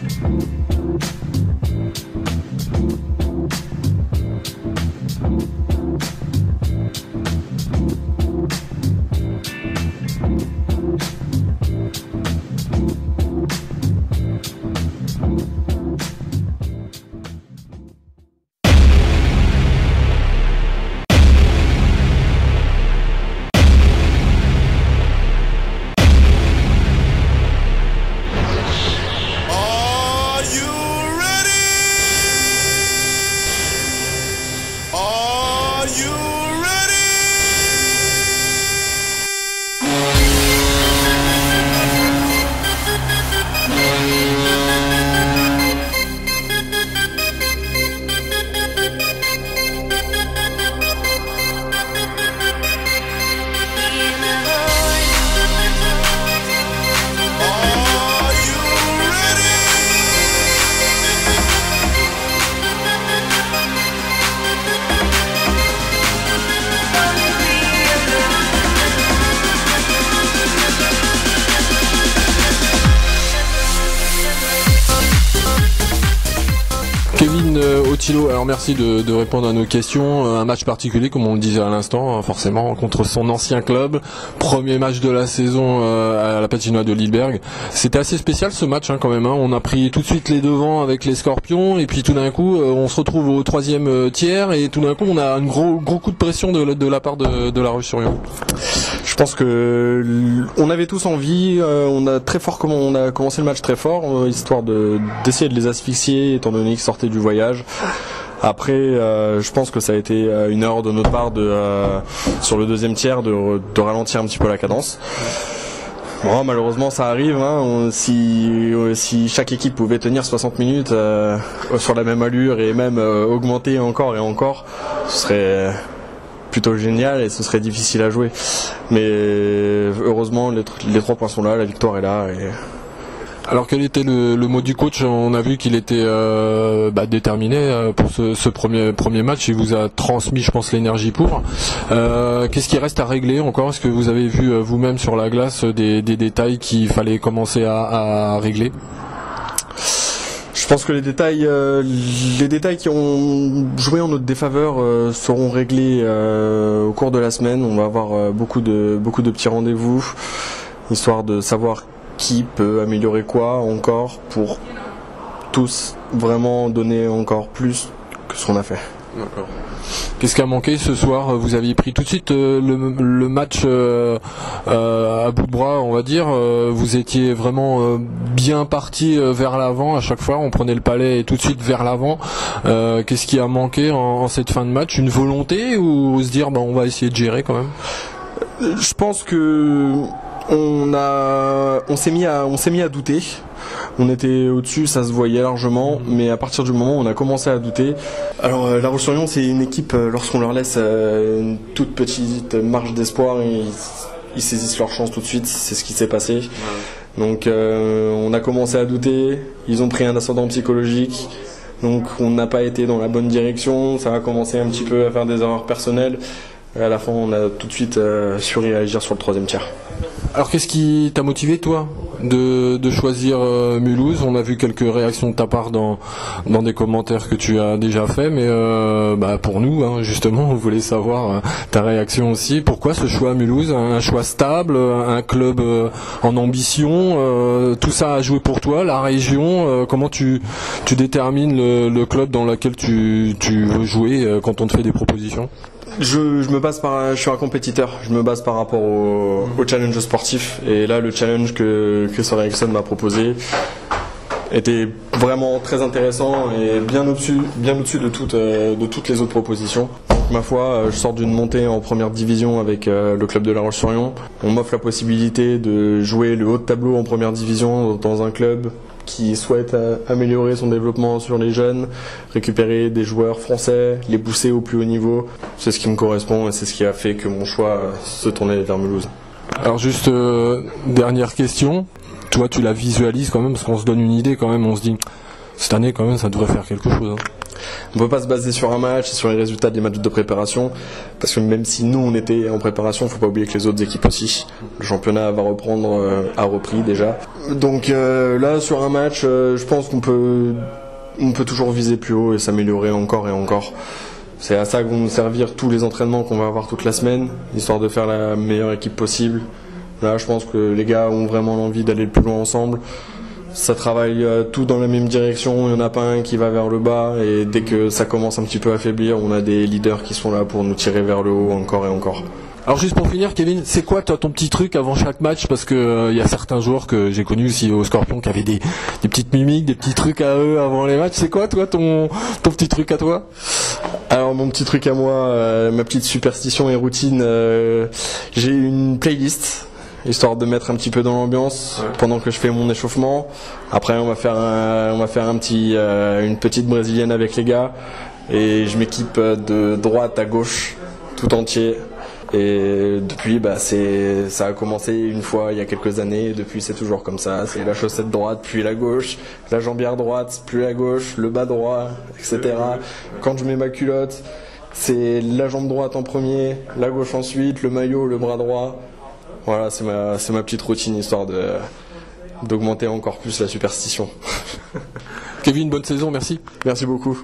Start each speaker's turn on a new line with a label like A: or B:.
A: Thank you.
B: Kevin euh, Otilo, alors merci de, de répondre à nos questions. Euh, Un match particulier, comme on le disait à l'instant, hein, forcément, contre son ancien club. Premier match de la saison euh, à la patinoire de Lilleberg. C'était assez spécial ce match hein, quand même. hein. On a pris tout de suite les devants avec les Scorpions et puis tout d'un coup, on se retrouve au troisième tiers et tout d'un coup, on a un gros gros coup de pression de, la part de, de la Roche-sur-Yon.
C: Je pense que on avait tous envie, euh, on a très fort on a commencé le match très fort, euh, histoire de d'essayer de les asphyxier étant donné qu'ils sortaient du voyage. Après, euh, je pense que ça a été une erreur de notre part sur le deuxième tiers de, ralentir un petit peu la cadence. Bon, malheureusement, ça arrive. Hein, si, chaque équipe pouvait tenir 60 minutes sur la même allure et même augmenter encore et encore, ce serait plutôt génial et ce serait difficile à jouer. Mais euh, heureusement, les, tr- les trois points sont là, la victoire est là. Et...
B: Alors quel était le, mot du coach? On a vu qu'il était euh, bah, déterminé euh, pour ce, premier premier match. Il vous a transmis, je pense, l'énergie pour. Qu'est-ce qui reste à régler encore? Est-ce que vous avez vu vous-même sur la glace des, détails qu'il fallait commencer à, régler?
C: Pense que les détails, euh, les détails qui ont joué en notre défaveur euh, seront réglés euh, au cours de la semaine. On va avoir beaucoup de beaucoup de petits rendez-vous, histoire de savoir qui peut améliorer quoi encore pour tous vraiment donner encore plus que ce qu'on a fait.
B: Qu'est-ce qui a manqué ce soir? Vous aviez pris tout de suite euh, le, le match euh, euh, à bout de bras, on va dire. Vous étiez vraiment bien parti vers l'avant à chaque fois. On prenait le palais et tout de suite vers l'avant. Qu'est-ce qui a manqué en, en cette fin de match? Une volonté ou se dire bah, on va essayer de gérer quand même?
C: Je pense que on a, on s'est mis à, on s'est mis à douter. On était au-dessus, ça se voyait largement, mais à partir du moment où on a commencé à douter, alors euh, La Roche-sur-Yon, c'est une équipe euh, lorsqu'on leur laisse euh, une toute petite marge d'espoir, ils, ils saisissent leur chance tout de suite. C'est ce qui s'est passé. Donc euh, on a commencé à douter. Ils ont pris un ascendant psychologique. Donc on n'a pas été dans la bonne direction. Ça a commencé un petit peu à faire des erreurs personnelles. Et à la fin, on a tout de suite euh, su réagir sur le troisième tiers.
B: Alors qu'est-ce qui t'a motivé toi de, choisir euh, Mulhouse? On a vu quelques réactions de ta part dans, des commentaires que tu as déjà fait, mais euh, bah, pour nous hein, justement, on voulait savoir euh, ta réaction aussi. Pourquoi ce choix à Mulhouse? Un choix stable, un club en ambition, tout ça a joué pour toi, la région. comment tu, détermines le, club dans lequel tu, tu veux jouer quand on te fait des propositions?
C: Je, me base par, je suis un compétiteur. Je me base par rapport au, challenge sportif. Et là, le challenge que Chris Eriksson m'a proposé était vraiment très intéressant et bien au-dessus, bien au-dessus de toutes, euh, de toutes les autres propositions. Ma foi, euh, je sors d'une montée en première division avec euh, le club de La Roche-sur-Yon. On m'offre la possibilité de jouer le haut de tableau en première division dans un club qui souhaite euh, améliorer son développement sur les jeunes, récupérer des joueurs français, les pousser au plus haut niveau. C'est ce qui me correspond et c'est ce qui a fait que mon choix se tournait vers Mulhouse.
B: Alors juste dernière question, toi tu la visualises quand même parce qu'on se donne une idée quand même, on se dit cette année quand même ça devrait faire quelque chose. hein.
C: On peut pas se baser sur un match et sur les résultats des matchs de préparation, parce que même si nous on était en préparation, faut pas oublier que les autres équipes aussi. Le championnat va reprendre, euh, a repris déjà. Donc euh, là, sur un match, euh, je pense qu'on peut, peut toujours viser plus haut et s'améliorer encore et encore. C'est à ça que vont nous servir tous les entraînements qu'on va avoir toute la semaine, histoire de faire la meilleure équipe possible. Là, je pense que les gars ont vraiment l'envie d'aller le plus loin ensemble. Ça travaille euh, tout dans la même direction, il n'y en a pas un qui va vers le bas et dès que ça commence un petit peu à faiblir, on a des leaders qui sont là pour nous tirer vers le haut encore et encore.
B: Alors juste pour finir, Kevin, c'est quoi toi ton petit truc avant chaque match? Parce que il y a certains joueurs que j'ai connus aussi au Scorpion qui avaient des, des petites mimiques, des petits trucs à eux avant les matchs. C'est quoi toi ton ton petit truc à toi?
C: Alors mon petit truc à moi, euh, ma petite superstition et routine, euh, j'ai une playlist histoire de mettre un petit peu dans l'ambiance pendant que je fais mon échauffement. Après on va faire un, on va faire un petit euh, une petite brésilienne avec les gars et je m'équipe de droite à gauche tout entier. Et depuis, bah, c'est, ça a commencé une fois il y a quelques années. Et depuis, c'est toujours comme ça. C'est la chaussette droite, puis la gauche, la jambière droite, puis la gauche, le bas droit, etc. Quand je mets ma culotte, c'est la jambe droite en premier, la gauche ensuite, le maillot, le bras droit. Voilà, c'est ma, c'est ma petite routine histoire de, d'augmenter encore plus la superstition.
B: Kevin, bonne saison, merci.
C: Merci beaucoup.